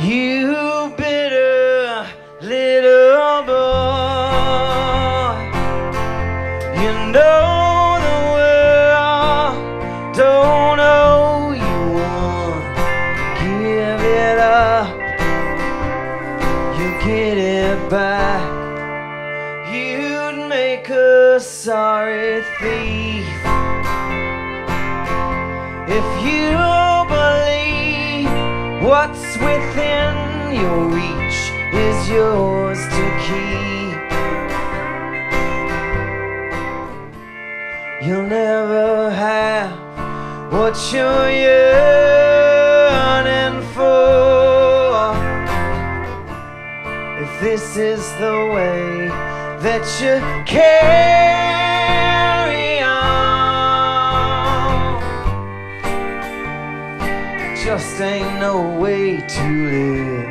You bitter little boy, you know the world don't owe you one. Give it up, you get it back. You'd make a sorry thief if you what's within your reach is yours to keep. You'll never have what you're yearning for if this is the way that you carry Just ain't no way to live.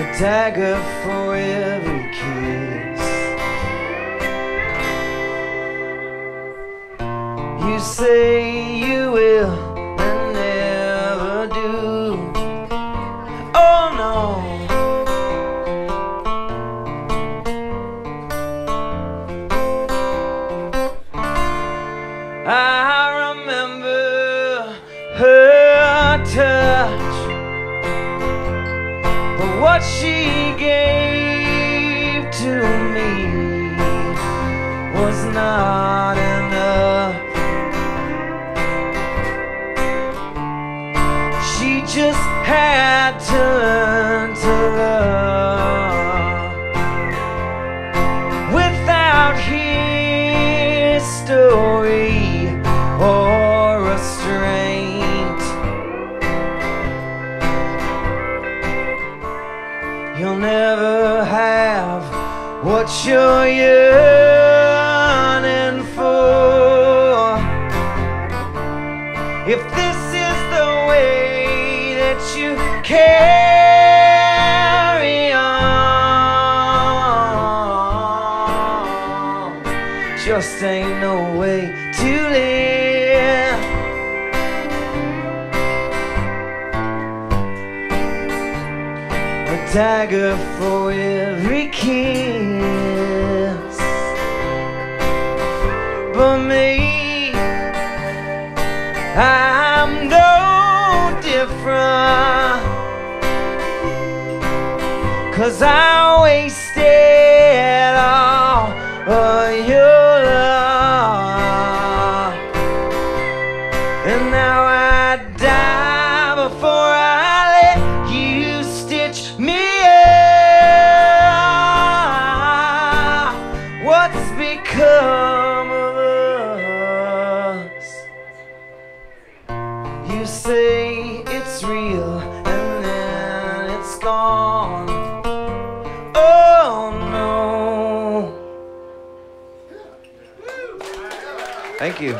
A dagger for every kiss. You say you will touch, but what she gave to me was not enough. She just had to learn to love without history You'll never have what you're yearning for. If this is the way that you carry on, just ain't no way to live. Dagger for every kiss, but me. I'm no different Cause I wasted all of your say it's real and then it's gone. Oh no. Thank you.